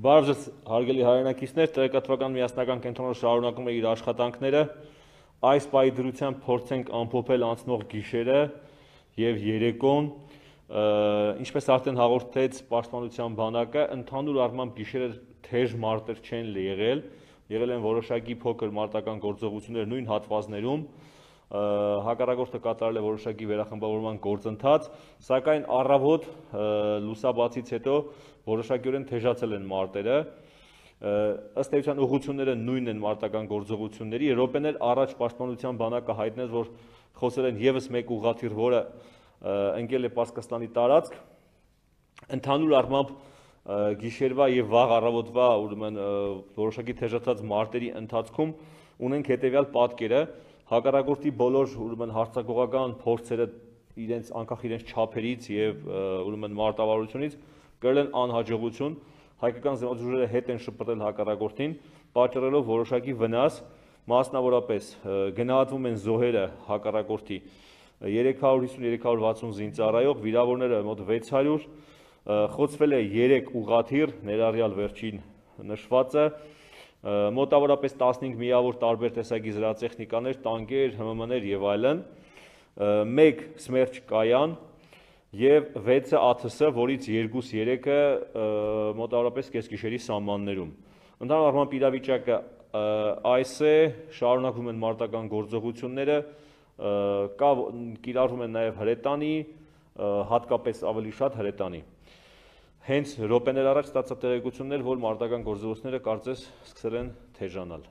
Բարժս հարգելի հայրենակիցներ, տեղեկատվական միասնական կենտրոնը շարունակում է իր աշխատանքները։ Այս պայի դրությամբ փորձենք ամփոփել անցնող գիշերը եւ երեկոն, ինչպես արդեն հաղորդեց Պաշտպանության բանակը, ընդհանուր առմամբ գիշերը թեժ մարտեր չեն եղել, եղել են որոշակի փոքր մարտական գործողություններ նույն հատվածներում, հակառակորդը կատարել է որոշակի վերախմբավորման գործընթաց, սակայն առավոտ լուսաբացից հետո որոշակիորեն թեժացել են մարտերը, ըստ էության ուղությունները նույնն են մարտական գործողությունների, րոպեներ առաջ պաշտպանության բանակը հայտնեց, որ խոսել են եւս մեկ ուղաթիռ, որը ընկել է Պարսկաստանի տարածք, ընդհանուր առմամբ գիշերվա եւ վաղ առավոտվա ուրեմն որոշակի թեժացած մարտերի ընթացքում ունենք հետեւյալ պատկերը, հակառակորդի բոլոր ուրեմն հարցակողական փորձերը իրենց անկախ իրենց չափերից եւ ուրեմն մարտավարությունից կրել են անհաջողություն հայկական զինվորությունները հետ են շփրտել հակառակորդին պատճառելով որոշակի վնաս մասնավորապես գնահատվում են զոհերը հակառակորդի 350-360 զինծառայող վիրավորները մոտ 600 խոցվել է 3 ուղաթիռ ներառյալ վերջին նշվածը մոտավորապես 15 միավոր տարբեր տեսակի զրահտեխնիկաներ, տանկեր, ՀՄՄ-ներ եւ այլն, 1 սմերջ կայան եւ 6-ը ԱԹՍ, որից 2-3-ը մոտավորապես կեսգիշերի սահմաններում։ Ընդհանուր առմամբ իրավիճակը այս է, շարունակվում են մարտական գործողությունները, կա կիրառվում են նաև հրետանի, հատկապես ավելի շատ հրետանի հենց րոպեներ առաջ ստացա տեղեկություններ, որ մարտական գործողությունները կարծես սկսել են թեժանալ։